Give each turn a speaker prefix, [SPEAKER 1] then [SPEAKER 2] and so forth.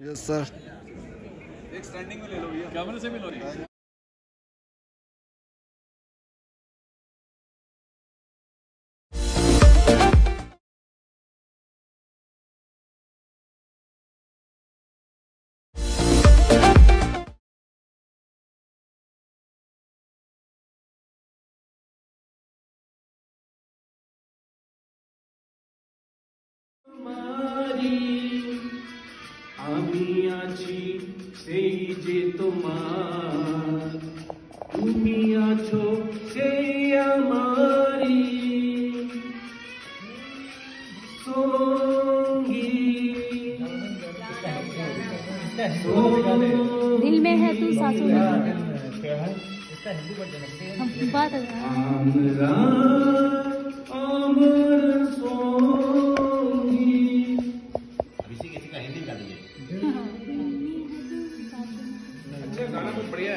[SPEAKER 1] Yes sir
[SPEAKER 2] एक standing में ले लो भैया। कैमरे से भी लो
[SPEAKER 3] তোমারি আমি আছি সেই যে তোমার তুমি আছো সেই আমারি সঙ্গী
[SPEAKER 4] दिल में है तू सासों में हम बात
[SPEAKER 3] আমরা আমার সোনা கணக்கு படியா